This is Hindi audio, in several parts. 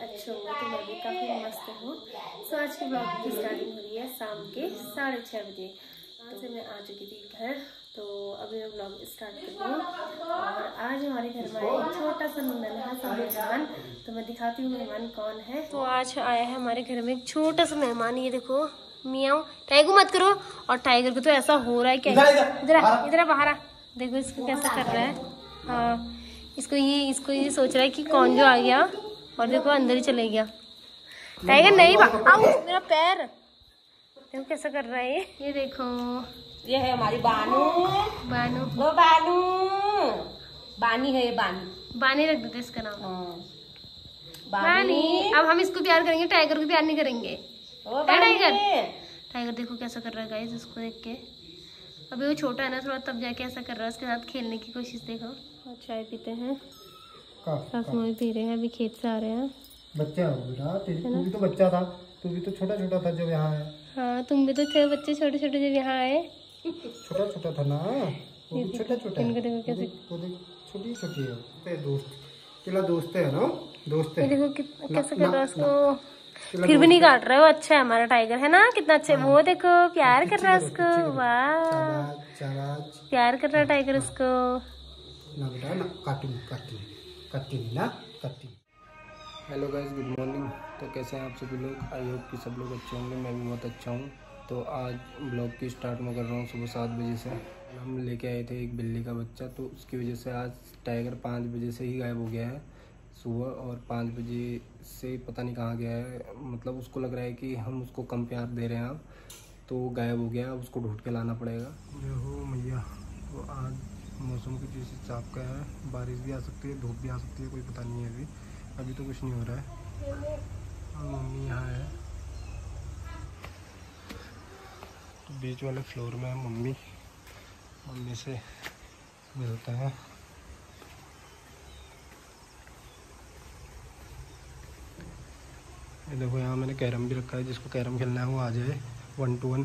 अच्छे होंगे तो मैं भी काफ़ी मस्त हूँ। सो आज के ब्लॉग की स्टार्टिंग हो रही है शाम के साढ़े छः बजे। वहाँ से मैं आ चुकी थी घर। तो अभी मैं ब्लॉग स्टार्ट कर रही हूँ। और आज हमारे घर में आया एक छोटा सा नन्हा सा मेहमान। तो मैं दिखाती हूँ मेहमान कौन है। तो आज आया है हमारे घर में एक छोटा सा मेहमान। ये देखो मियाँ। टाइगर मत करो। और टाइगर को तो ऐसा हो रहा है क्या इधर इधर। बाहर आ। देखो इसको कैसा कर रहा है। हाँ इसको ये इसको ये सोच रहा है कि कौन जो आ गया। और देखो अंदर ही चले गया। टाइगर नहीं आओ मेरा पैर। देखो कैसा कर रहा है। ये देखो। ये है हमारी बानू। बानू। वो बानू। बानी है ये बानी। बानी रख देते इसका नाम। हाँ। बानी। अब हम इसको प्यार करेंगे टाइगर को प्यार नहीं करेंगे। टाइगर टाइगर देखो कैसा कर रहा है गाइस इसको देख के। अभी वो छोटा है ना थोड़ा तब जाके ऐसा कर रहा है उसके साथ खेलने की कोशिश देखो। और चाय पीते हैं। सास पी रहे हैं अभी खेत से आ रहे हैं। बच्चा हो बेटा तेरी तू भी तो बच्चा था तू भी तो छोटा छोटा था जब यहाँ आया। हाँ तुम भी तो थे बच्चे छोटे छोटे जब यहाँ आए। छोटा छोटा था ना? वो भी छोटा छोटा इनको देखो कैसे वो देख छोटी छोटी है। ते दोस्त तेरा दोस्त है ना? दोस्त है। देखो कैसा कर रहा है उसको? फिर भी नहीं काट रहा है वो अच्छा है हमारा टाइगर है ना? कितना अच्छा है। वो देखो प्यार कर रहा है उसको। वाह। प्यार कर रहा है टाइगर उसको। ना बेटा ना काटूँगी काटूँगी। काटूँगी ना काटूँगी हेलो गाइस गुड मॉर्निंग तो कैसे हैं आप सभी लोग? आई होप कि सब लोग अच्छे होंगे। मैं भी बहुत अच्छा हूँ। तो आज ब्लॉग की स्टार्ट में कर रहा हूँ सुबह सात बजे से। हम लेके आए थे एक बिल्ली का बच्चा। तो उसकी वजह से आज टाइगर पाँच बजे से ही गायब हो गया है सुबह और पाँच बजे से पता नहीं कहाँ गया है। मतलब उसको लग रहा है कि हम उसको कम प्यार दे रहे हैं अब। तो गायब हो गया। उसको ढूंढ के लाना पड़ेगा। हो मैया तो आज मौसम की इस हिसाब का है। बारिश भी आ सकती है, धूप भी आ सकती है, कोई पता नहीं है अभी। अभी तो कुछ नहीं हो रहा है। और मम्मी यहाँ है। तो बीच वाले फ्लोर में है मम्मी। मम्मी से मिलते हैं। ये देखो, यहाँ मैंने कैरम भी रखा है, जिसको कैरम खेलना है, वो आ जाए। वन टू वन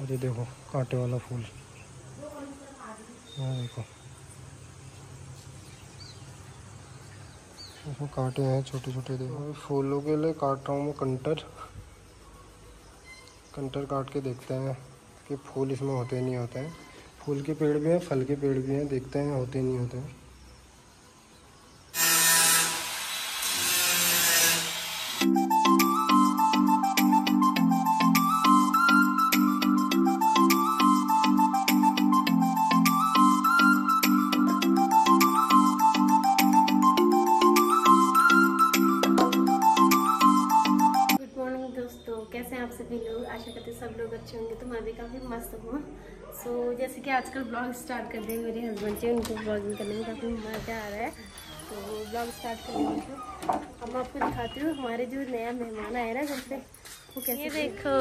अरे देखो, कांटे वाला फूल। यहाँ देखो। कांटे हैं छोटे छोटे देखो फूलों के लिए काट रहा हूँ मैं कंटर। कंटर काट के देखते हैं कि फूल इसमें होते नहीं होते हैं। फूल के पेड़ भी हैं, फल के पेड़ भी हैं, देखते हैं होते नहीं होते हैं। आप सभी लोग आशा करते सब लोग अच्छे होंगे तो मैं भी काफ़ी मस्त हूँ। सो so, जैसे कि आजकल ब्लॉग स्टार्ट कर दिए मेरे हस्बैंड से उनको ब्लॉगिंग करने में काफ़ी मज़ा आ रहा है। तो ब्लॉग स्टार्ट कर तो अब मैं आपको दिखाती हूँ हमारे जो नया मेहमान आया ना घर पे वो कैसे ये देखो।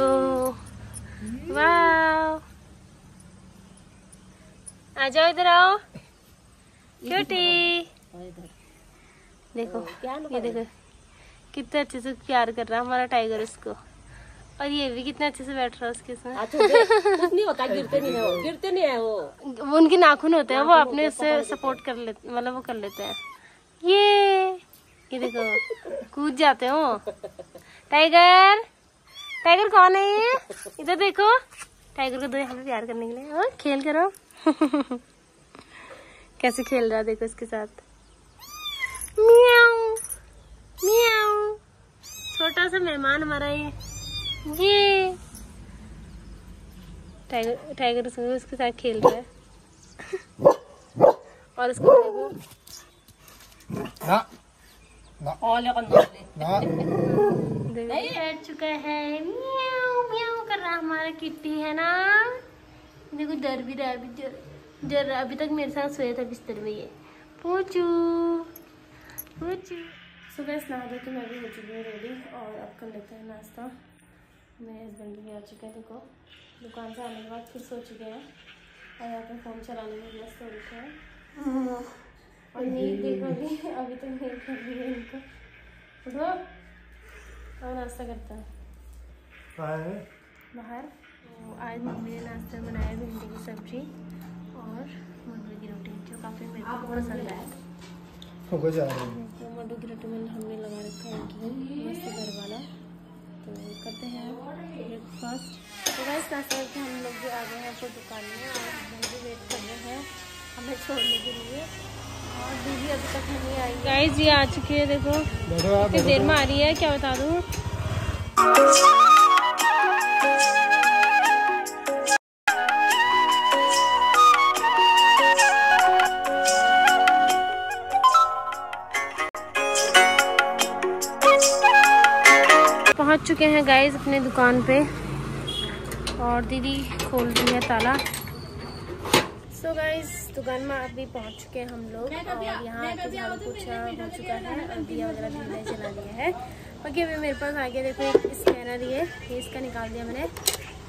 वाह आ जाओ इधर आओ। क्यूटी देखो ये देखो कितने अच्छे से प्यार कर रहा है हमारा टाइगर उसको और ये भी कितने अच्छे से बैठ रहा है उसके साथ अच्छा कुछ नहीं होता गिरते नहीं है वो गिरते नहीं है वो। वो उनके नाखून होते हैं वो अपने उससे सपोर्ट कर लेते मतलब वो कर लेते हैं। ये ये देखो कूद जाते हो टाइगर टाइगर कौन है ये? इधर देखो। टाइगर को दो यहाँ पे प्यार करने के लिए। और खेल करो। कैसे खेल रहा देखो इसके साथ। मियाऊ मियाऊ। छोटा सा मेहमान हमारा ये। ये टाइगर टाइगर उसके उसके साथ खेल रहा है। और उसको देखो ना। ना। बैठ चुका है। म्याऊ म्याऊ कर रहा हमारा किट्टी है ना? देखो डर भी रहा अभी डर जो अभी तक मेरे साथ सोया था बिस्तर में ये। पूछू। पूछू। सुबह स्नान धो के मैं भी हो चुकी हूँ रेडी और अब कर लेते हैं नाश्ता। मेरे हस्बैंड भी आ चुके हैं देखो। दुकान से आने के बाद फिर सो चुके हैं। और यहाँ पे फ़ोन चलाने में व्यस्त हो रखे हैं। और नींद देखो अभी अभी तक नींद कर रही है इनको। उठो। और नाश्ता करता है। बाहर तो आज मम्मी ने नाश्ते बनाया भिंडी की सब्ज़ी और मटर की रोटी जो काफ़ी मेरे को पसंद है। जा रहे हैं। तो मटर की रोटी में हमने लगा रखा है घी मस्त घर वाला। तो करते हैं ब्रेकफास्ट तो वैसे नाश्ता करके हम लोग भी आ गए हैं आपको दुकान में और हम भी वेट कर रहे हैं हमें छोड़ने के लिए। और दीदी अभी तक नहीं आई गाइस ये आ चुके हैं देखो। कितनी देर में आ रही है क्या बता दूँ? पहुँच चुके हैं गाइस अपने दुकान पे। और दीदी खोल रही है ताला। सो गाइस दुकान में अभी पहुँच चुके हैं हम लोग। और यहाँ आके झाड़ू हो चुका है। और दिया वगैरह धीरे जला लिया है। बाकी अभी मेरे पास आगे देखो एक स्कैनर ये ये इसका निकाल दिया मैंने।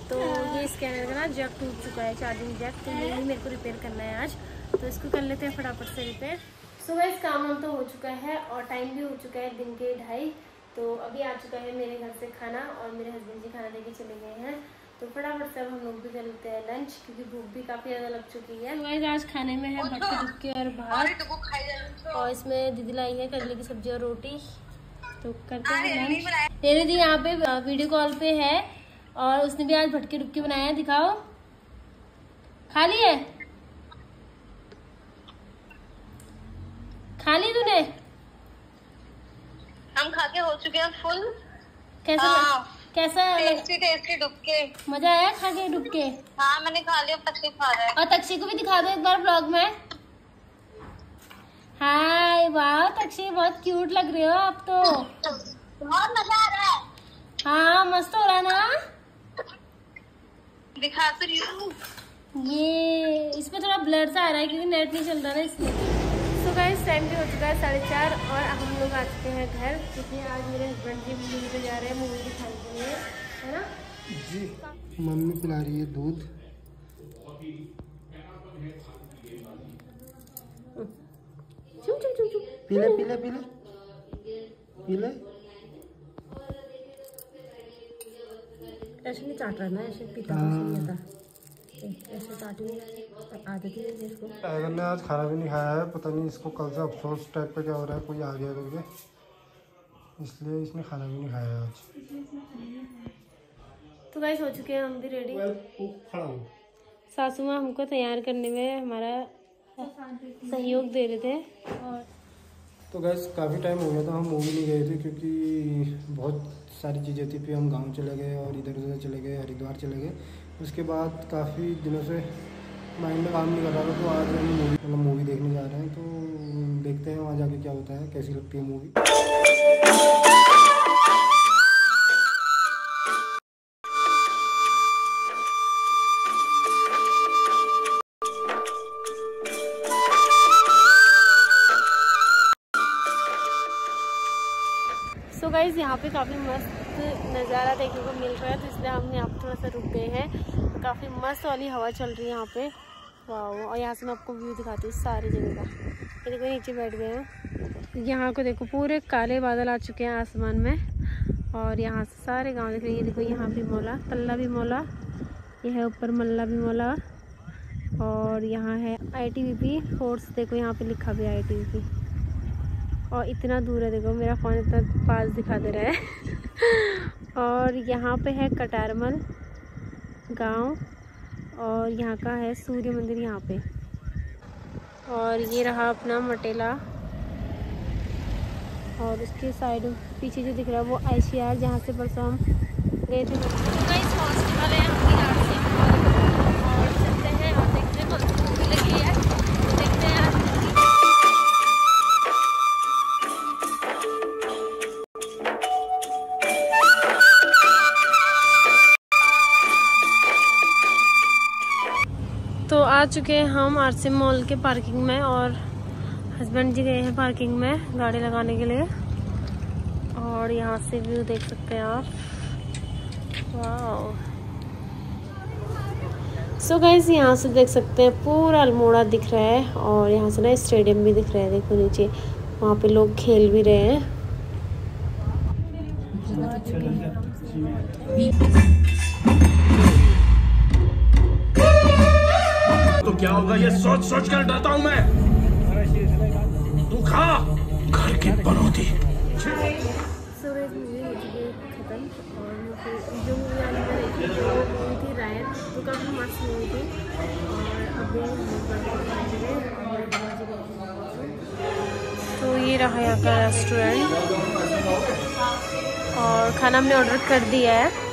तो ये स्कैनर का ना जैक टूट चुका है चार्जिंग जैक तो ये ही मेरे को रिपेयर करना है आज। तो इसको कर लेते हैं फटाफट से रिपेयर सुबह इस काम वाम तो हो चुका है और टाइम भी हो चुका है दिन के ढाई। तो अभी आ चुका है मेरे घर से खाना और मेरे हस्बैंड जी खाना लेके चले गए हैं। तो फटाफट से अब हम लोग भी कर लेते हैं लंच क्योंकि भूख भी काफ़ी ज़्यादा लग चुकी है। गाइस आज खाने में है भट्टी टुक्के और भात। और इसमें दीदी लाई है करेले की सब्ज़ी और रोटी। तो करते हैं लंच तेरे दी यहाँ पे वीडियो कॉल पे है। और उसने भी आज भटके डुबके बनाया है दिखाओ। खा ली है? खा ली तूने? हम खा के हो चुके हैं फुल। कैसा हाँ। कैसा टेस्टी टेस्टी डुबके। मज़ा आया खा के डुबके? हाँ मैंने खा लिया अब तक खा रहा है। और तक्षी को भी दिखा दो एक बार ब्लॉग में। हाय वाह तक्षी बहुत क्यूट लग रहे हो आप तो। बहुत मज़ा आ रहा है। हाँ मस्त हो रहा है ना? दिखा तो रही हूँ। ये इसमें थोड़ा ब्लर सा आ रहा है क्योंकि नेट नहीं चल रहा ना इसलिए सो गाइस टाइम भी हो चुका है साढ़े चार और हम लोग आ चुके हैं घर क्योंकि आज मेरे हस्बैंड जी मूवी पे जा रहे हैं मूवी दिखाने के लिए है ना? जी मम्मी पिला रही है दूध। चुप चुप चुप चुप। पीले पीले पीले। पीले। ऐसे नहीं चाट रहा ना ऐसे पीता हाँ। कुछ आता ऐसे चाटनी आदत ही है इसको। टाइगर ने आज खाना भी नहीं खाया है पता नहीं इसको कल से अफसोस टाइप का क्या हो रहा है कोई आ गया करके इसलिए इसने खाना भी नहीं खाया है आज। तो गाइस हो चुके हैं हम भी रेडी सासू माँ हमको तैयार करने में हमारा सहयोग दे रहे थे। और तो गैस काफ़ी टाइम हो गया था हम मूवी नहीं गए थे क्योंकि बहुत सारी चीज़ें थी फिर हम गाँव चले गए और इधर उधर चले गए हरिद्वार चले गए। उसके बाद काफ़ी दिनों से माइंड में काम नहीं कर रहा था तो आज हम मूवी मतलब मूवी देखने जा रहे हैं तो देखते हैं वहाँ जाके क्या होता है, कैसी लगती है मूवी सो गाइज़ यहाँ पे काफ़ी मस्त नज़ारा देखने को मिल रहा है तो इसलिए हम यहाँ पे थोड़ा सा रुक गए हैं। काफ़ी मस्त वाली हवा चल रही है यहाँ पे। वाह और यहाँ से मैं आपको व्यू दिखाती हूँ सारी जगह का। ये देखो, नीचे बैठ गए हैं। यहाँ को देखो, पूरे काले बादल आ चुके हैं आसमान में। और यहाँ से सारे गाँव दिख रहे हैं। ये देखो, यहाँ भी मौला, तल्ला भी मौला, ये है ऊपर मल्ला भी मौला, और यहाँ है आई टी बी फोर्स देखो, यहाँ पे लिखा भी आई टी बी और इतना दूर है, देखो, मेरा फ़ोन इतना पास दिखा दे रहा है। और यहाँ पे है कटारमल गाँव और यहाँ का है सूर्य मंदिर यहाँ पे। और ये रहा अपना मटेला। और उसके साइड पीछे जो दिख रहा है वो आई सी आर जहाँ से परसों हम गए थे। हॉस्पिटल है और चलते हैं और देखते हैं लगी है। चुके हैं हम आरसी मॉल के पार्किंग में और हस्बैंड जी गए हैं पार्किंग में गाड़ी लगाने के लिए। और यहाँ से व्यू देख सकते हैं आप। वाह सो गाइज़ यहाँ से देख सकते हैं पूरा अल्मोड़ा दिख रहा है और यहाँ से ना स्टेडियम भी दिख रहा है। देखो नीचे, वहाँ पे लोग खेल भी रहे हैं। क्या होगा? ये सोच सोच कर डरता हूँ मैं। तू खा। घर की बनौती तो काफ़ी मस्त मूवी थी? और अभी तो ये रहा यहाँ का रेस्टोरेंट और खाना हमने ऑर्डर कर दिया है।